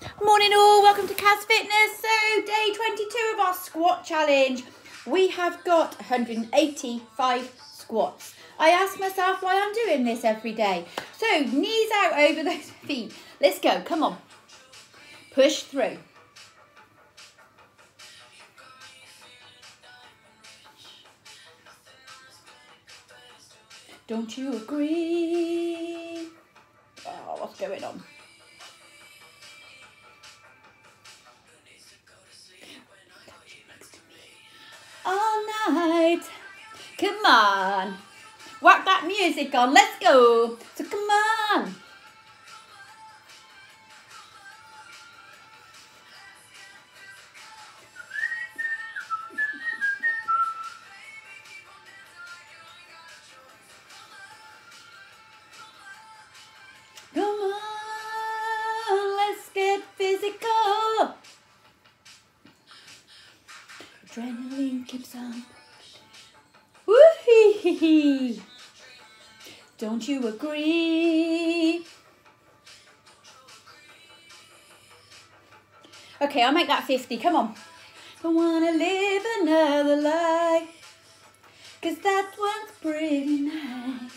Morning all, welcome to Kaz Fitness. So day 22 of our squat challenge. We have got 185 squats. I ask myself why I'm doing this every day. So knees out over those feet. Let's go, come on. Push through. Don't you agree? Oh, what's going on? All night. Come on. Whack that music on. Let's go. So come on. Keeps on. Woo-hee-hee-hee. Don't you agree? Okay, I'll make that 50. Come on. Don't wanna live another life. Cause that one's pretty nice.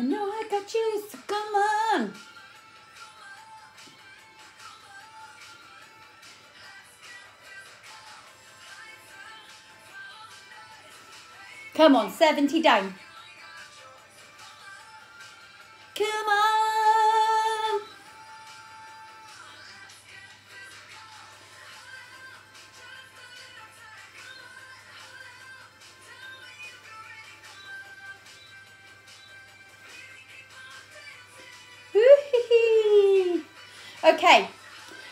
I know I got you, so come on. Come on, 70 down. Okay,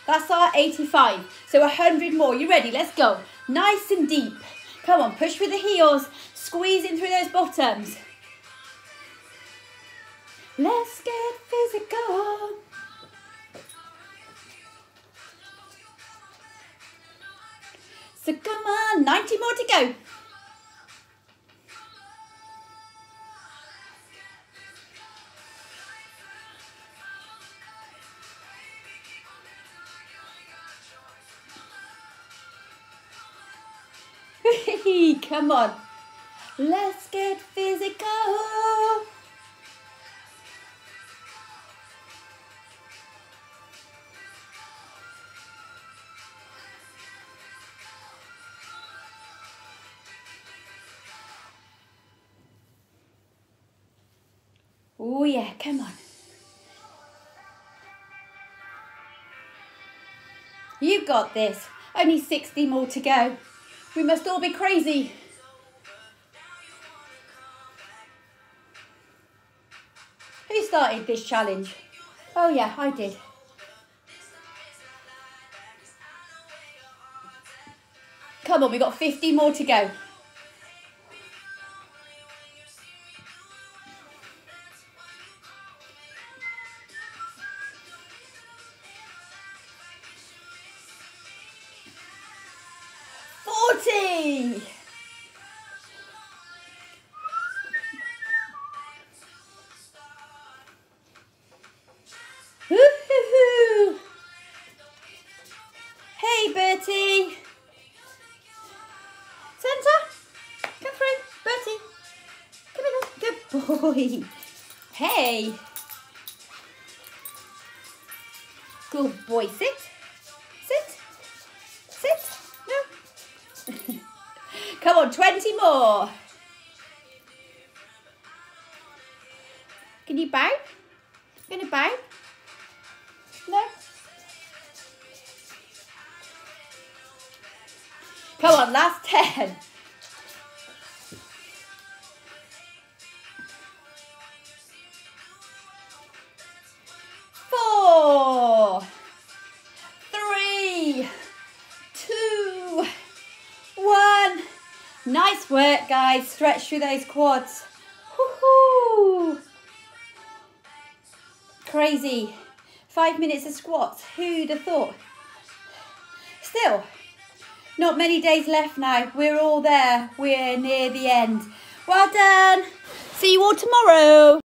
that's our 85. So 100 more. You ready? Let's go. Nice and deep. Come on, push with the heels. Squeezing through those bottoms. Let's get physical. So come on, 90 more to go. Come on. Let's get physical. Oh yeah, come on. You've got this. Only 60 more to go. We must all be crazy. Who started this challenge? Oh yeah, I did. Come on, we've got 50 more to go. Woo-hoo-hoo. Hey, Bertie. Santa, come through. Bertie, come here. Good boy. Hey. Good boy. Sit. Come on, 20 more. Can you bow? Gonna bow? No? Come on, last 10. Guys. Stretch through those quads. Woohoo! Crazy. Five minutes of squats. Who'd have thought? Still, Not many days left now. We're all there. We're near the end. Well done. See you all tomorrow.